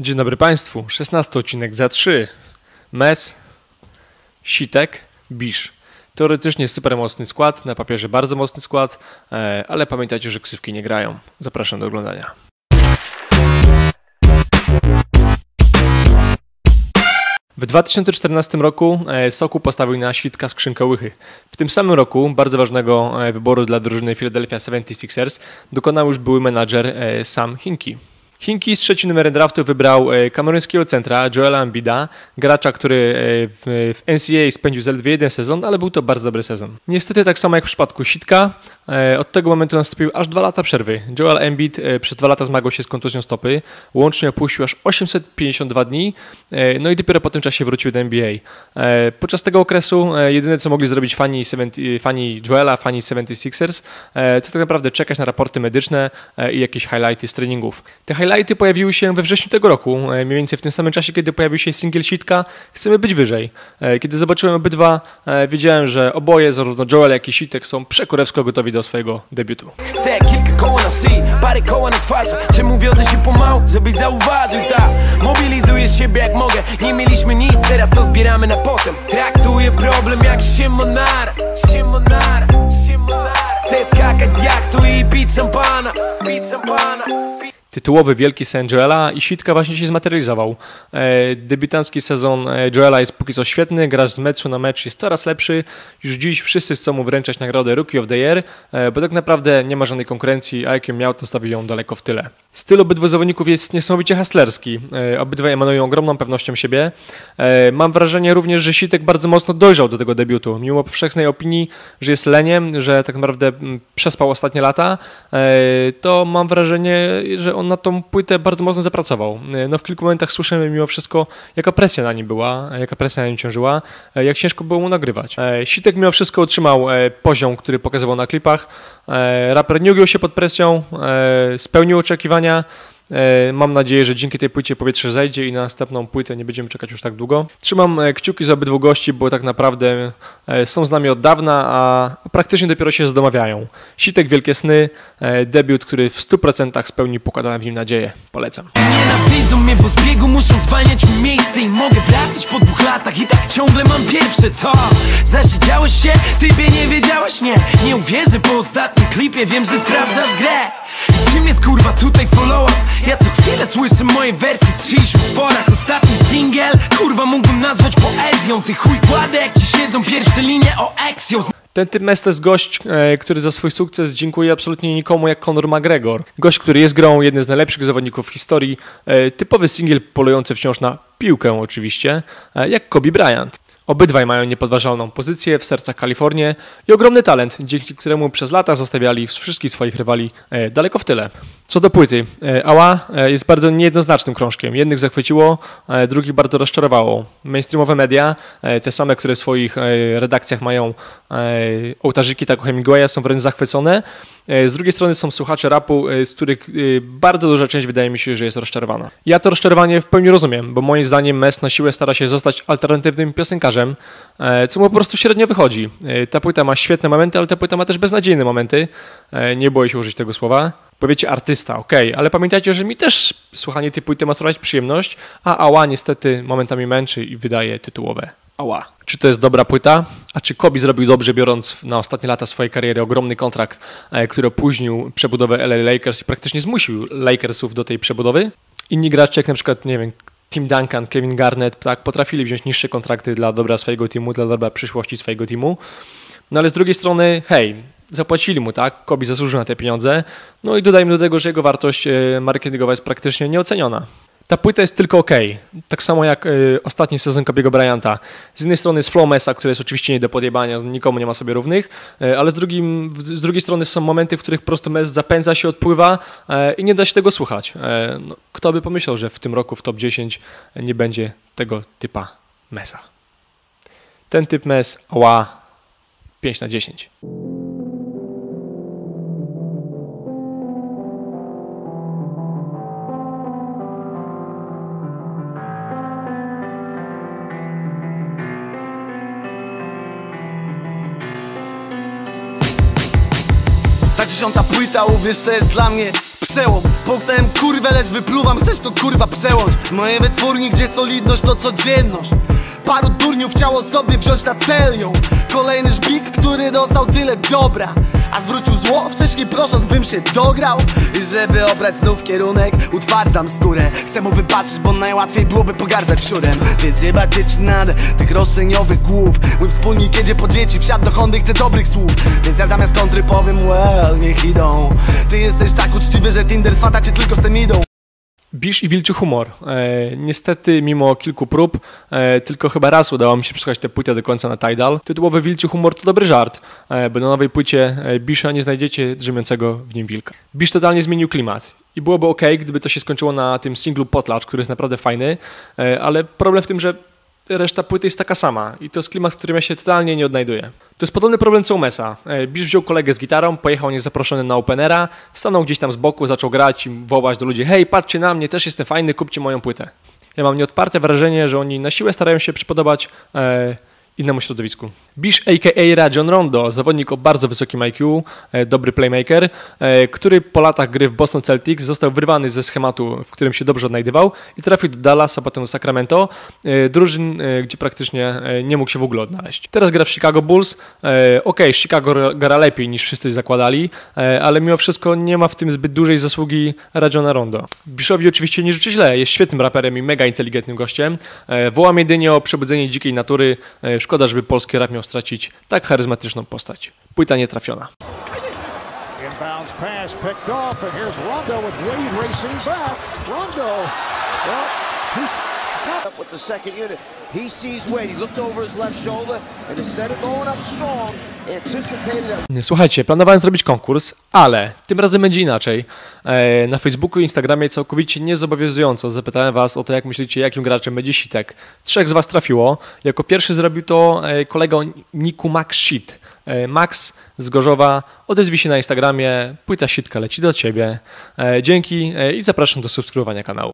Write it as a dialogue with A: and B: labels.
A: Dzień dobry Państwu. 16 odcinek za 3. Mes, Sitek, Bisz. Teoretycznie super mocny skład, na papierze bardzo mocny skład, e, ale pamiętajcie, że ksywki nie grają. Zapraszam do oglądania. W 2014 roku e, Soku postawił na Sitka skrzynkę łychy. W tym samym roku bardzo ważnego e, wyboru dla drużyny Philadelphia 76ers dokonał już były menadżer Sam Hinkie. Hinki z trzecim numerem draftu wybrał e, kameruńskiego centra Joela Ambida, gracza, który e, w, NCAA spędził zaledwie jeden sezon, ale był to bardzo dobry sezon. Niestety tak samo jak w przypadku Sitka, e, od tego momentu nastąpiły aż dwa lata przerwy. Joel Embiid przez dwa lata zmagał się z kontuzją stopy, łącznie opuścił aż 852 dni, no i dopiero po tym czasie wrócił do NBA. Podczas tego okresu jedyne co mogli zrobić fani, 70, fani Joela, fani 76ers, to tak naprawdę czekać na raporty medyczne i jakieś highlighty z treningów. Te highlighty pojawiły się we wrześniu tego roku, e, mniej więcej w tym samym czasie, kiedy pojawił się single Sitka Chcemy być wyżej. E, kiedy zobaczyłem obydwa, e, wiedziałem, że oboje, zarówno Joel, jak i Sitek są przekurewsko gotowi do swojego debiutu. Chcę kilka koło na szyi, parę koła na twarzy Czemu wiozę się pomału, żebyś zauważył, tak. Mobilizuję siebie jak mogę, nie mieliśmy nic, teraz to zbieramy na potem. Traktuję problem jak Szymonara Szymonara, Szymonara Chcę skakać z jachtu i pić szampana. Pić szampana tytułowy wielki sen Joela i Sitka właśnie się zmaterializował. E, debiutancki sezon e, Joela jest póki co świetny, gracz z meczu na mecz jest coraz lepszy. Już dziś wszyscy chcą mu wręczać nagrodę Rookie of the Year, e, bo tak naprawdę nie ma żadnej konkurencji, a jakim miał, to stawił ją daleko w tyle. Styl obydwu zawodników jest niesamowicie hustlerski. Obydwaj emanują ogromną pewnością siebie. Mam wrażenie również, że Sitek bardzo mocno dojrzał do tego debiutu. Mimo powszechnej opinii, że jest leniem, że tak naprawdę mm, przespał ostatnie lata, to mam wrażenie, że on na tą płytę bardzo mocno zapracował. No w kilku momentach słyszymy mimo wszystko, jaka presja na nim była, jaka presja na nim ciążyła, jak ciężko było mu nagrywać. E, Sitek mimo wszystko utrzymał e, poziom, który pokazywał na klipach. E, raper nie ugiął się pod presją, spełnił oczekiwania. E, mam nadzieję, że dzięki tej płycie powietrze zejdzie i na następną płytę nie będziemy czekać już tak długo. Trzymam e, kciuki za obydwu gości, bo tak naprawdę e, są z nami od dawna, a praktycznie dopiero się zdomawiają. Sitek Wielkie Sny, debiut, który w 100% spełni pokładane w nim nadzieję. Polecam. Nienawidzą mnie, bo z biegu muszą zwalniać mi miejsce i mogę wracać po dwóch latach i tak ciągle mam pierwsze, co? Zasiedziałeś się? Typie nie wiedziałeś? Nie, nie uwierzę po ostatnim klipie, wiem, że sprawdzasz grę. Czym jest kurwa tutaj follow-up? Ja co chwilę słyszę moje wersy w czyichś Ostatni singiel, kurwa mógłbym nazwać poezją Ty chuj kładę jak ci siedzą pierwsze linie o ten typ mes to jest gość, e, który za swój sukces dziękuje absolutnie nikomu jak Conor McGregor. Gość, który jest grą jeden z najlepszych zawodników w historii. E, typowy singiel polujący wciąż na piłkę oczywiście, e, jak Kobe Bryant. Obydwaj mają niepodważalną pozycję w sercach Kalifornii i ogromny talent, dzięki któremu przez lata zostawiali wszystkich swoich rywali e, daleko w tyle. Co do płyty, e, Ała e, jest bardzo niejednoznacznym krążkiem. Jednych zachwyciło, drugich bardzo rozczarowało. Mainstreamowe media, te same, które w swoich redakcjach mają ołtarzyki tak Hemingwaya, są wręcz zachwycone. Z drugiej strony są słuchacze rapu, z których bardzo duża część wydaje mi się, że jest rozczarowana. Ja to rozczarowanie w pełni rozumiem, bo moim zdaniem Mes na siłę stara się zostać alternatywnym piosenkarzem E, co mu po prostu średnio wychodzi. E, ta płyta ma świetne momenty, ale ta płyta ma też beznadziejne momenty. E, nie boję się użyć tego słowa. Powiecie artysta, ok, ale pamiętajcie, że mi też słuchanie tej płyty ma sprawiać przyjemność, a Ała niestety momentami męczy i wydaje tytułowe Ała. Czy to jest dobra płyta? A czy Kobe zrobił dobrze, biorąc na ostatnie lata swojej kariery ogromny kontrakt, który opóźnił przebudowę LA Lakers i praktycznie zmusił Lakersów do tej przebudowy? Inni gracze, jak na przykład, nie wiem, Tim Duncan, Kevin Garnett tak, potrafili wziąć niższe kontrakty dla dobra swojego teamu, dla dobra przyszłości swojego teamu. No ale z drugiej strony, hej, zapłacili mu, tak? Kobe zasłużył na te pieniądze. No i dodajmy do tego, że jego wartość e, marketingowa jest praktycznie nieoceniona. Ta płyta jest tylko ok. Tak samo jak y, ostatni sezon Kobiego Bryanta. Z jednej strony jest flow Mesa, który jest oczywiście nie do podjebania, nikomu nie ma sobie równych, y, ale z, drugim, z drugiej strony są momenty, w których po prostu Mes zapędza się, odpływa y, i nie da się tego słuchać. No, kto by pomyślał, że w tym roku w top 10 nie będzie tego typa Mesa. Ten typ Mes, ła, 5 na 10.
B: 60 płyta, uwierz to jest dla mnie przełom. Połknąłem kurwę, lecz wypluwam, chcesz to kurwa przełącz. Moje wytwórni, gdzie solidność to codzienność. Paru durniów chciało sobie wziąć na cel ją. Kolejny żbik, który dostał tyle dobra A zwrócił zło, wcześniej prosząc bym się dograł. I żeby obrać znów kierunek, utwardzam skórę. Chcę mu wybaczyć, bo najłatwiej byłoby pogardzać wsiórem Więc jeba dzieci nade tych roszczeniowych głów. Mój wspólnik jedzie po dzieci, wsiadł do Hondy, chce dobrych słów. Więc ja zamiast kontry powiem, well, niech idą. Ty jesteś tak uczciwy, że Tinder swata cię tylko z tym idą
A: Bisz i wilczy humor. E, niestety, mimo kilku prób, e, tylko chyba raz udało mi się przesłuchać tę płytę do końca na Tidal. Tytułowy wilczy humor to dobry żart, e, bo na nowej płycie e, Bisza nie znajdziecie drzemiącego w nim wilka. Bisz totalnie zmienił klimat. I byłoby ok, gdyby to się skończyło na tym singlu Potlatch, który jest naprawdę fajny, e, ale problem w tym, że reszta płyty jest taka sama i to jest klimat, w którym ja się totalnie nie odnajduję. To jest podobny problem co u Mesa. E, Bisz wziął kolegę z gitarą, pojechał niezaproszony na openera, stanął gdzieś tam z boku, zaczął grać i wołać do ludzi hej, patrzcie na mnie, też jestem fajny, kupcie moją płytę. Ja mam nieodparte wrażenie, że oni na siłę starają się przypodobać e, innemu środowisku. Bish a.k.a. Rajon Rondo, zawodnik o bardzo wysokim IQ, e, dobry playmaker, e, który po latach gry w Boston Celtics został wyrwany ze schematu, w którym się dobrze odnajdywał i trafił do Dallas, a potem do Sacramento, e, drużyn, gdzie praktycznie nie mógł się w ogóle odnaleźć. Teraz gra w Chicago Bulls. Okej, Chicago gra lepiej niż wszyscy zakładali, ale mimo wszystko nie ma w tym zbyt dużej zasługi Rajona Rondo. Bishowi oczywiście nie życzy źle, jest świetnym raperem i mega inteligentnym gościem. Wołam jedynie o przebudzenie dzikiej natury. Szkoda, żeby polski rap miał stracić tak charyzmatyczną postać. Płyta nie trafiona.
C: He's,
D: up with the second unit. He sees Wade. He looked over his left shoulder, and instead of going up strong,
A: Słuchajcie, planowałem zrobić konkurs, ale tym razem będzie inaczej. E, Na Facebooku i Instagramie całkowicie niezobowiązująco zapytałem Was o to, jak myślicie, jakim graczem będzie Sitek. Trzech z Was trafiło. Jako pierwszy zrobił to e, kolega o niku Max Shit. E, Max z Gorzowa, odezwij się na Instagramie, płyta Sitka leci do Ciebie. Dzięki i zapraszam do subskrybowania kanału.